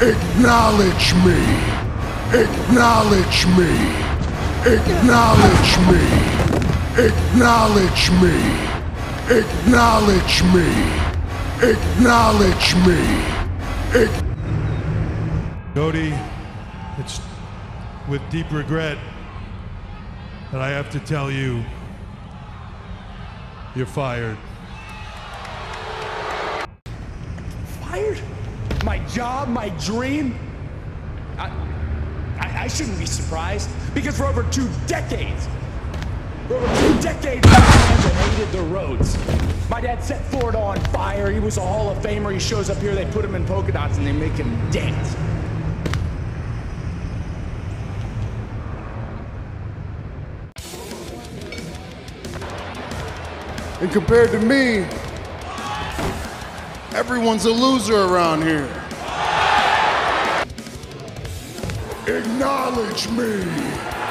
Acknowledge me. Acknowledge me. Acknowledge me. Acknowledge me. Acknowledge me. Acknowledge me. Cody, it's with deep regret that I have to tell you you're fired. Fired? My job, my dream? I, I, I shouldn't be surprised because for over two decades, for over two decades, have hated the Rhodes. My dad set Florida on fire. He was a Hall of Famer. He shows up here, they put him in polka dots and they make him dance. And compared to me, everyone's a loser around here. Acknowledge me.